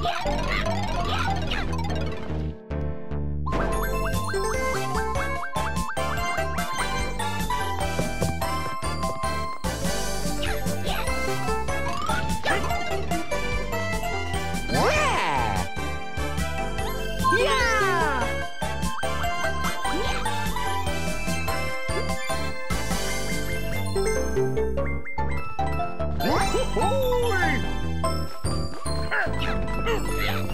你还不 Yeah!